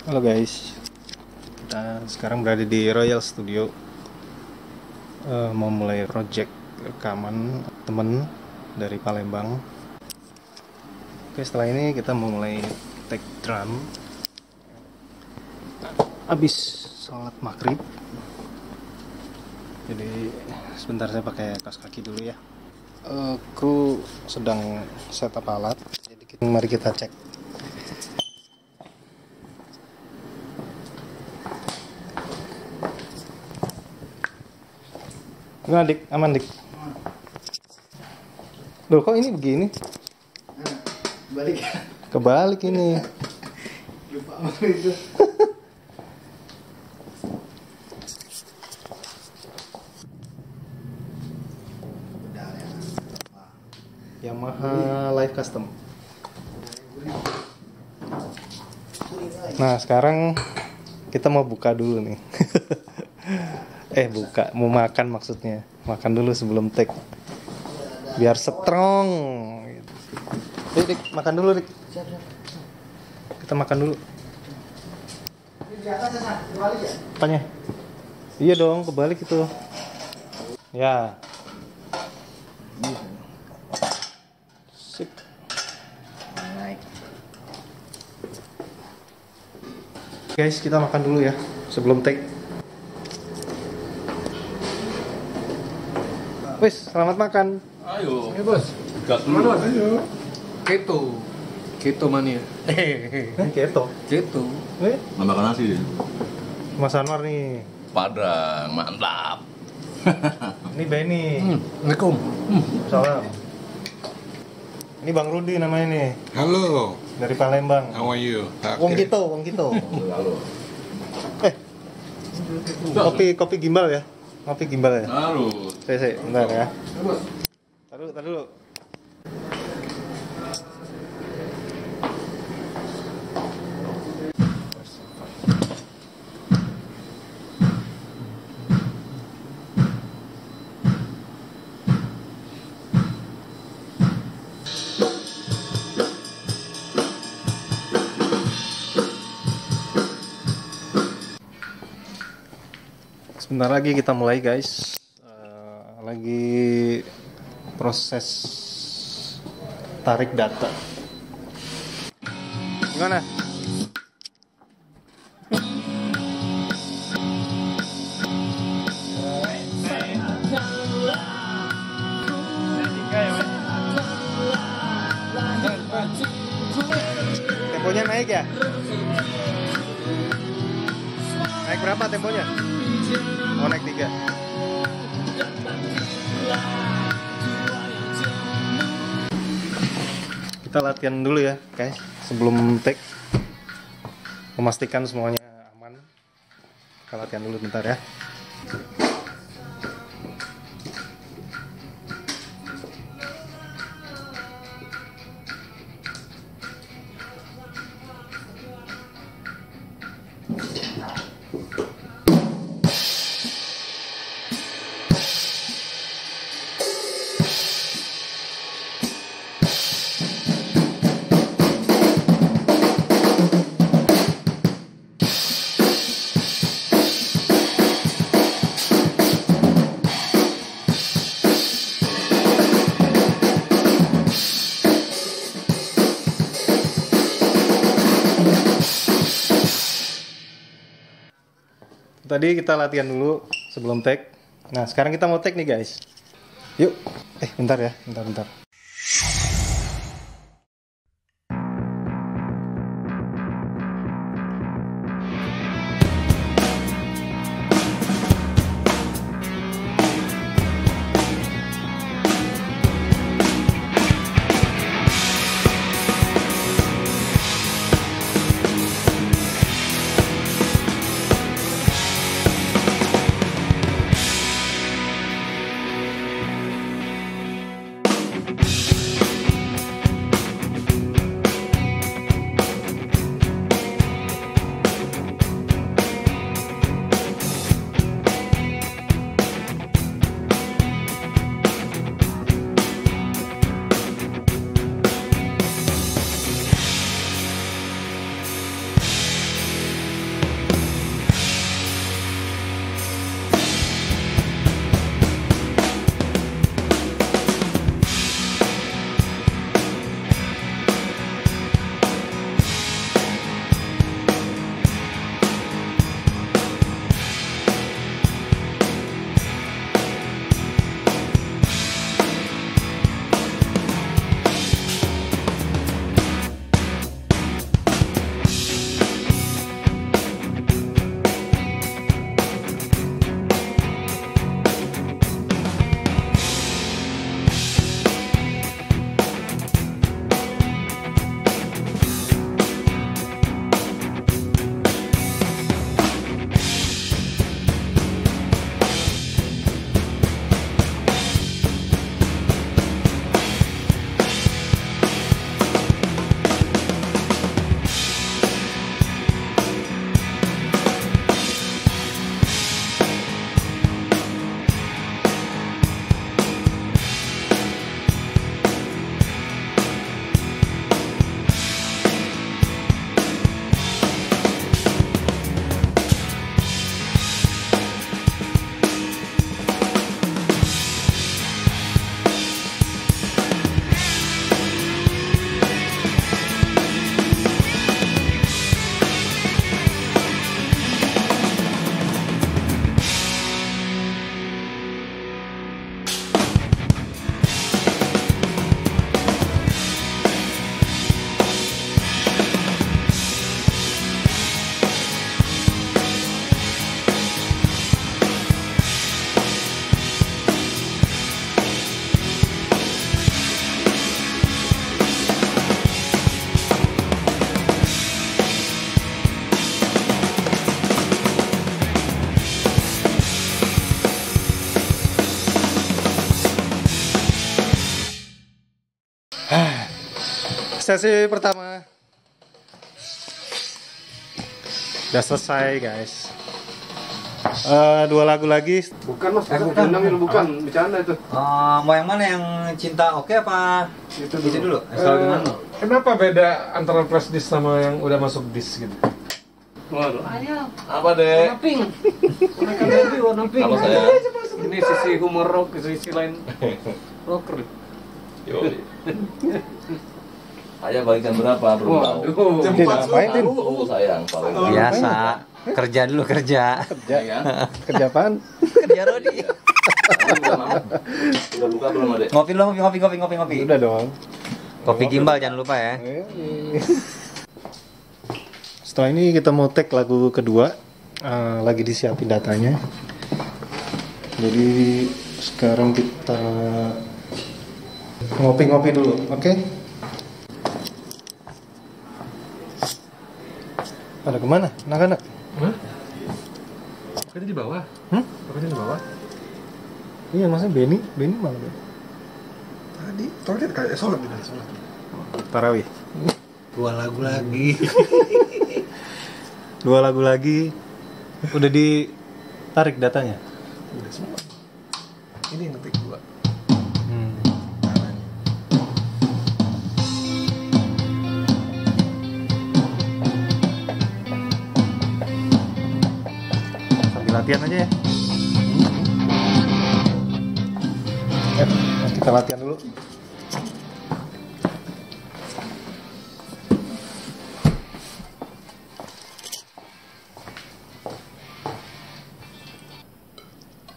Halo guys, kita sekarang berada di Royal Studio. Eh, Mau mulai project rekaman temen dari Palembang. Oke setelah ini kita mau mulai take drum. Abis sholat maghrib. Jadi sebentar saya pakai kaos kaki dulu ya. Eh, Kru sedang setup alat. Jadi mari kita cek Gimana dik? Aman dik? Loh kok ini begini? balik Kebalik ini lupa apa itu ya Yamaha Live Custom. Nah sekarang kita mau buka dulu nih Eh buka, mau makan maksudnya. Makan dulu sebelum take. Biar strong. Dik, makan dulu dik. Kita makan dulu. Ya ya Apanya? Iya dong, kebalik itu. Ya. Sip. Guys, kita makan dulu ya sebelum take. Wis, selamat makan. Ayo, Ya bos, gas dulu. ayo. Keto, keto mania. Eh, keto. Keto. Eh, Nggak makan nasi. Mas Anwar nih. Padang, mantap. Ini Benny. Hmm, Assalamualaikum. Hmm. Salam. Ini Bang Rudi namanya nih, Halo, dari Palembang. how are you? Wong Okay. Kito, Wong Kito. Halo. Eh, kopi kopi gimbal ya? Kopi gimbal ya? Halo. Saya, bentar ya. Taruh, taruh dulu. Sebentar lagi kita mulai guys. Eh, lagi proses tarik data. Gimana? Temponya naik ya? Naik berapa temponya? Naik tiga. Kita latihan dulu ya, guys. Sebelum take, memastikan semuanya aman. Kita latihan dulu bentar ya. Tadi kita latihan dulu sebelum take. Nah, sekarang kita mau take nih, guys. Yuk. Eh, bentar ya. Bentar, bentar. Sesi pertama. Udah selesai guys. Eh, dua lagu lagi. Bukan mas, Eh, bukan. bukan. Bukan, bercanda itu. Eh, mau yang mana yang cinta oke apa Itu itu dulu? Asal Eh, gimana? kenapa beda antara flash disk sama yang udah masuk disk gitu? Waduh. Apa deh? pink. Warna baby, warna pink. Kalau saya Ini sisi humor rock, sisi lain rocker. Yo. Saya bagikan berapa belum tahu. Waduh. Din, ngapain Din? Oh sayang paling. Biasa. Kerja dulu kerja. Kerja. Ya kan? Kerja apaan? kerja Rodi. Udah buka belum? Ngopi dulu, ngopi, ngopi, ngopi, ngopi, ngopi. Udah dong. Kopi gimbal jangan lupa ya. Setelah ini kita mau tag lagu kedua. Eh, lagi disiapin datanya. Jadi sekarang kita ngopi-ngopi dulu, oke? Pada ke mana? Anak-anak? Hah? Kan di bawah. Hmm? Pokoknya di bawah. Iya, maksudnya Benny, Benny mana? Tadi, tadi kayak sholat gitu, sholat. Tarawih. Dua lagu lagi. Dua lagu lagi. Udah ditarik datanya. Udah semua. Ini yang ngetik latihan aja ya. Kita latihan dulu.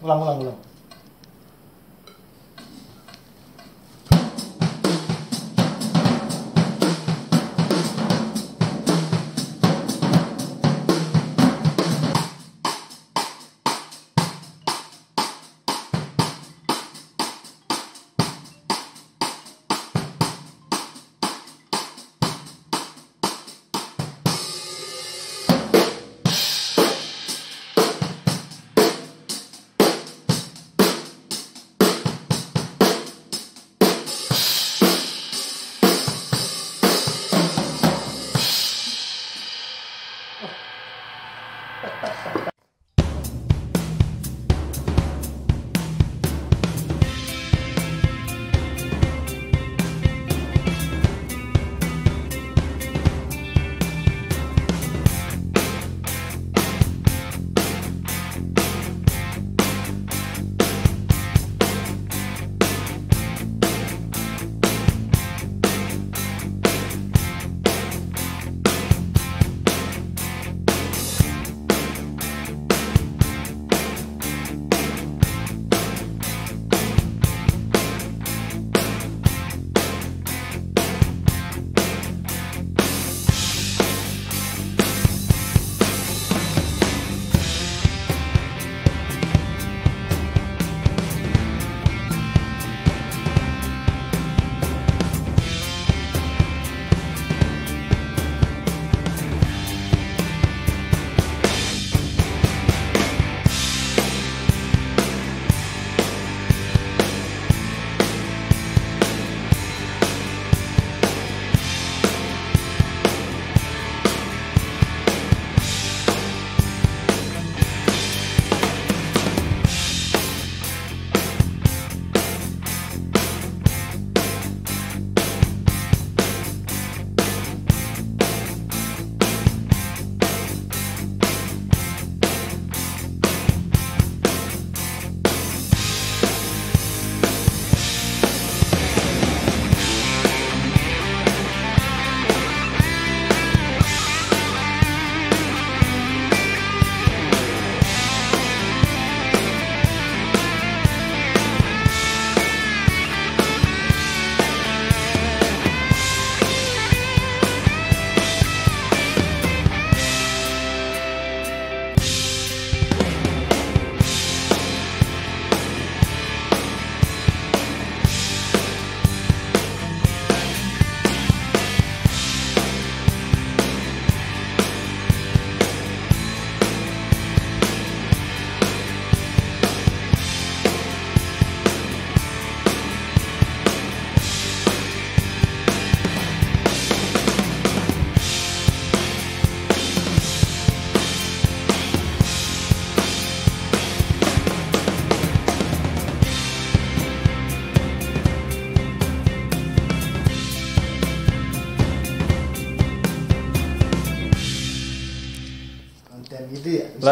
Ulang, ulang, ulang.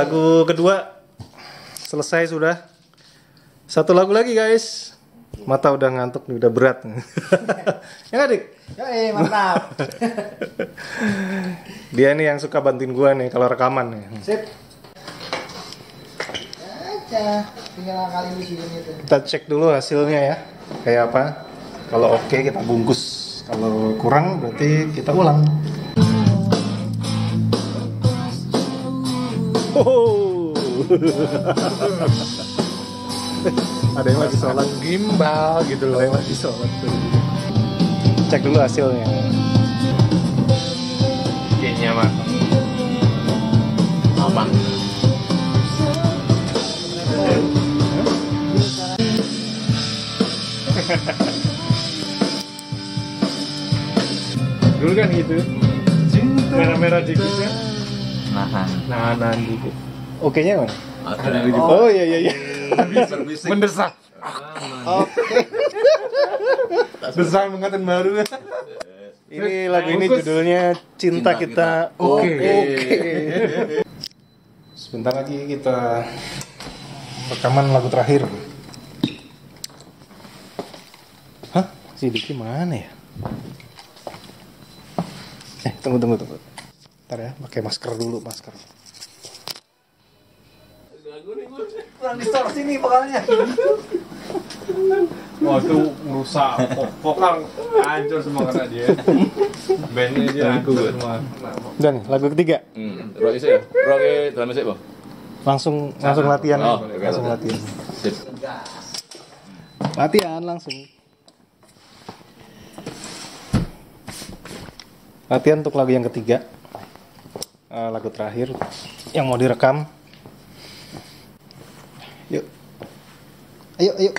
Lagu kedua selesai sudah. Satu lagu lagi guys. Mata udah ngantuk nih, udah berat. ya nggak, dik? Yo, eh, mantap. Dia nih yang suka bantuin gua nih kalau rekaman nih. Sip. Aja, tinggal kali di sini tuh. Kita cek dulu hasilnya ya. Kayak apa? Kalau oke kita bungkus. Kalau kurang berarti kita ulang. Oh. Ada yang lagi sholat gimbal gitu loh. Ada yang lagi sholat tuh. Cek dulu hasilnya. Kayaknya mah. Aman. Dulu kan gitu. Merah-merah dikitnya. Nah, Nah, nah dikit. Oke nya mana? Ada. Oh iya iya iya. Mendesak. Desain pengantin baru. Ini lagu ini judulnya Cinta, Cinta Kita. Kita. Oke. Oke. Sebentar lagi kita rekaman lagu terakhir. Hah? Si Diki mana ya? Eh, tunggu tunggu tunggu. Ntar ya, pakai masker dulu, masker. kurang distorsi nih vokalnya. Wah itu merusak Vo- vokal hancur semua karena dia. Bandnya dia hancur semua. Nih, lagu ketiga. Hmm. Rock isi ya? Rock e dalam isi, Bang. Langsung langsung latihan. Oh, ya. oke, langsung latihan. Sip. Latihan langsung. Latihan untuk lagu yang ketiga. Eh, lagu terakhir yang mau direkam. Yuk. Ayo, ayo.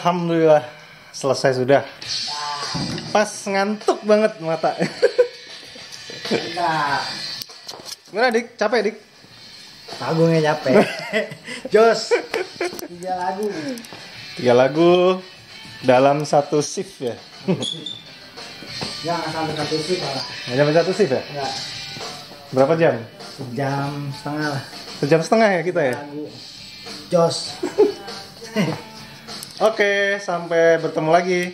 Alhamdulillah selesai sudah. Pas ngantuk banget mata. Gimana dik? Capek dik? Pagungnya capek. Jos. Tiga lagu. Tiga lagu dalam satu shift ya. Jangan sampai satu malah. Nggak sampai satu shift ya? Enggak. Berapa jam? Jam setengah lah. Sejam setengah ya kita ya? Lagu. Jos. Oke, sampai bertemu lagi.